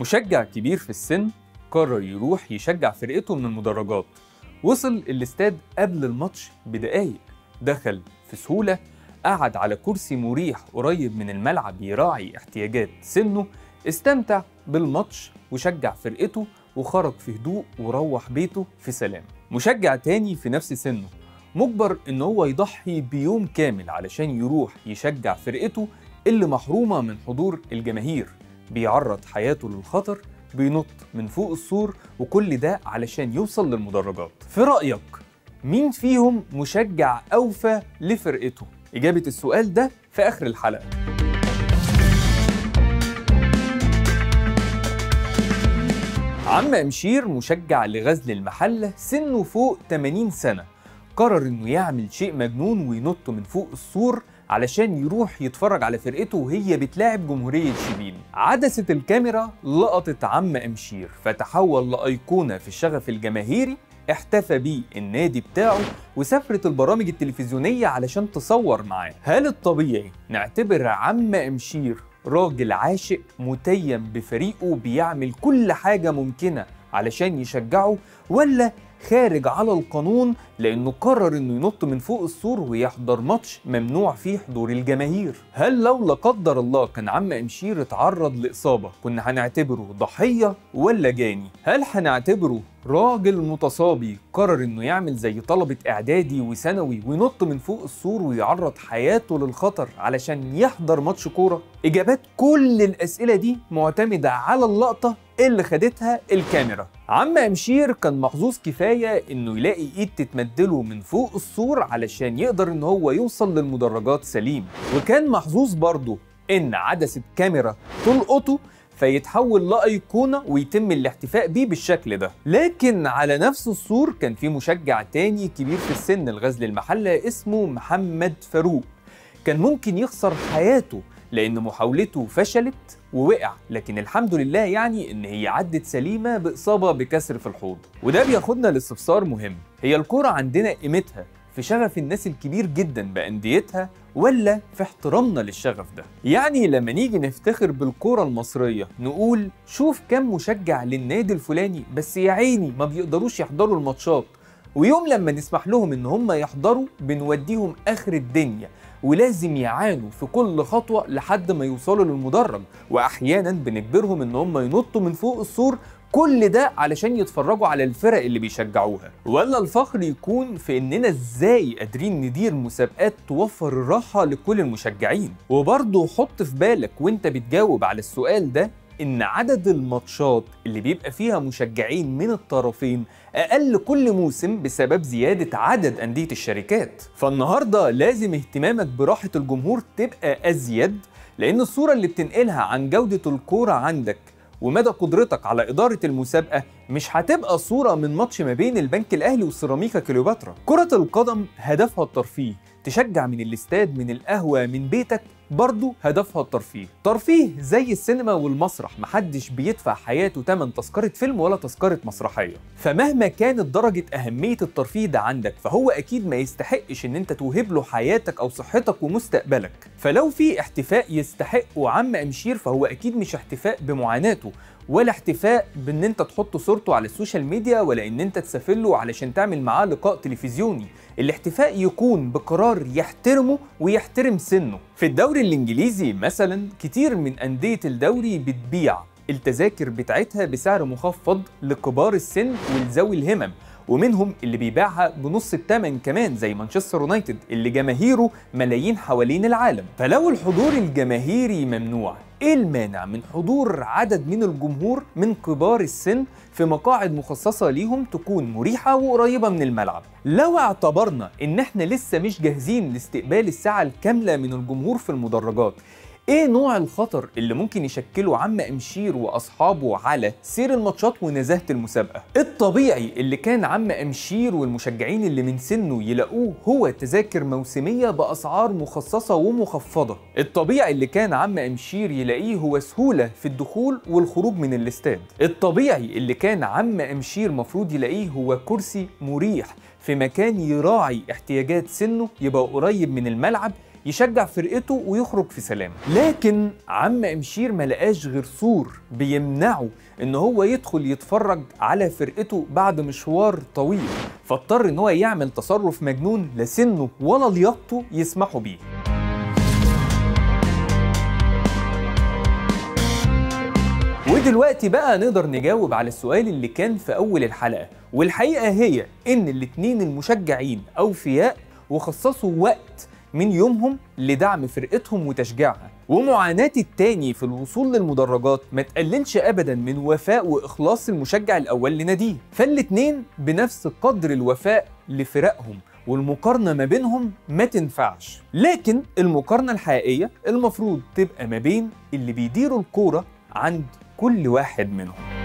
مشجع كبير في السن قرر يروح يشجع فرقته من المدرجات. وصل الاستاد قبل الماتش بدقايق. دخل في سهولة قعد على كرسي مريح قريب من الملعب يراعي احتياجات سنه استمتع بالماتش وشجع فرقته وخرج في هدوء وروح بيته في سلام. مشجع تاني في نفس سنه. مجبر إن هو يضحي بيوم كامل علشان يروح يشجع فرقته اللي محرومة من حضور الجماهير. بيعرض حياته للخطر بينط من فوق السور وكل ده علشان يوصل للمدرجات. في رأيك مين فيهم مشجع أوفى لفرقته؟ إجابة السؤال ده في آخر الحلقة. عم أمشير مشجع لغزل المحلة سنه فوق 80 سنة. قرر إنه يعمل شيء مجنون وينط من فوق السور علشان يروح يتفرج على فرقته وهي بتلاعب جمهورية شبين عدسة الكاميرا لقطت عم أمشير فتحول لأيقونة في الشغف الجماهيري احتفى بيه النادي بتاعه وسافرت البرامج التلفزيونية علشان تصور معاه. هل الطبيعي نعتبر عم أمشير راجل عاشق متيم بفريقه بيعمل كل حاجة ممكنة علشان يشجعه ولا خارج على القانون لأنه قرر إنه ينط من فوق السور ويحضر ماتش ممنوع فيه حضور الجماهير. هل لو لا قدر الله كان عم أمشير اتعرض لإصابة كنا هنعتبره ضحية ولا جاني؟ هل هنعتبره راجل متصابي قرر إنه يعمل زي طلبة إعدادي وثانوي وينط من فوق السور ويعرض حياته للخطر علشان يحضر ماتش كورة؟ إجابات كل الأسئلة دي معتمدة على اللقطة اللي خدتها الكاميرا. عم أمشير كان محظوظ كفاية إنه يلاقي إيد تتمدله من فوق السور علشان يقدر إن هو يوصل للمدرجات سليم. وكان محظوظ برضه إن عدسة كاميرا تلقطه فيتحول لأيقونة ويتم الاحتفاء بيه بالشكل ده. لكن على نفس السور كان في مشجع تاني كبير في السن الغزل المحلة اسمه محمد فاروق. كان ممكن يخسر حياته لأن محاولته فشلت ووقع لكن الحمد لله يعني إن هي عدت سليمة بإصابة بكسر في الحوض. وده بياخدنا لاستفسار مهم هي الكرة عندنا قيمتها في شغف الناس الكبير جدا بأنديتها ولا في احترامنا للشغف ده؟ يعني لما نيجي نفتخر بالكرة المصرية نقول شوف كم مشجع للنادي الفلاني بس يا عيني ما بيقدروش يحضروا الماتشات. ويوم لما نسمح لهم إن هم يحضروا بنوديهم آخر الدنيا ولازم يعانوا في كل خطوة لحد ما يوصلوا للمدرج. وأحيانا بنجبرهم إن هم ينطوا من فوق السور كل ده علشان يتفرجوا على الفرق اللي بيشجعوها. ولا الفخر يكون في إننا إزاي قادرين ندير مسابقات توفر الراحة لكل المشجعين. وبرضه حط في بالك وأنت بتجاوب على السؤال ده إن عدد الماتشات اللي بيبقى فيها مشجعين من الطرفين أقل كل موسم بسبب زيادة عدد أندية الشركات. فالنهاردة لازم اهتمامك براحة الجمهور تبقى أزيد لأن الصورة اللي بتنقلها عن جودة الكورة عندك ومدى قدرتك على إدارة المسابقة مش هتبقى صورة من ماتش ما بين البنك الأهلي وسيراميكا كليوباترا. كرة القدم هدفها الترفيه تشجع من الاستاد من القهوة من بيتك برضه هدفها الترفيه. ترفيه زي السينما والمسرح محدش بيدفع حياته تمن تذكرة فيلم ولا تذكرة مسرحية. فمهما كانت درجة أهمية الترفيه ده عندك فهو أكيد ما يستحقش إن أنت توهب له حياتك أو صحتك ومستقبلك. فلو في احتفاء يستحقه عم أمشير فهو أكيد مش احتفاء بمعاناته. ولا احتفاء بان انت تحط صورته على ال social media ولا ان انت تسافر له علشان تعمل معاه لقاء تلفزيوني. الاحتفاء يكون بقرار يحترمه ويحترم سنه. في الدوري الإنجليزي مثلا كتير من أندية الدوري بتبيع التذاكر بتاعتها بسعر مخفض لكبار السن ولذوي الهمم ومنهم اللي بيبيعها بنص الثمن كمان زي مانشستر يونايتد اللي جماهيره ملايين حوالين العالم. فلو الحضور الجماهيري ممنوع إيه المانع من حضور عدد من الجمهور من كبار السن في مقاعد مخصصة ليهم تكون مريحة وقريبة من الملعب؟ لو اعتبرنا إن إحنا لسه مش جاهزين لاستقبال الساعة الكاملة من الجمهور في المدرجات إيه نوع الخطر اللي ممكن يشكله عم أمشير وأصحابه على سير الماتشات ونزاهة المسابقة؟ الطبيعي اللي كان عم أمشير والمشجعين اللي من سنه يلاقوه هو تذاكر موسمية بأسعار مخصصة ومخفضة. الطبيعي اللي كان عم أمشير يلاقيه هو سهولة في الدخول والخروج من الاستاد. الطبيعي اللي كان عم أمشير مفروض يلاقيه هو كرسي مريح في مكان يراعي احتياجات سنه يبقى قريب من الملعب يشجع فرقته ويخرج في سلام. لكن عم أمشير ما لقاش غير سور بيمنعه إن هو يدخل يتفرج على فرقته بعد مشوار طويل. فاضطر إن هو يعمل تصرف مجنون لا سنه ولا لياقته يسمحوا بيه. ودلوقتي بقى نقدر نجاوب على السؤال اللي كان في أول الحلقة. والحقيقة هي إن الاتنين المشجعين أوفياء وخصصوا وقت من يومهم لدعم فرقتهم وتشجيعها. ومعاناة التاني في الوصول للمدرجات ما تقللش أبدا من وفاء وإخلاص المشجع الأول لناديه. فالاتنين بنفس قدر الوفاء لفرقهم والمقارنة ما بينهم ما تنفعش. لكن المقارنة الحقيقية المفروض تبقى ما بين اللي بيديروا الكورة عند كل واحد منهم.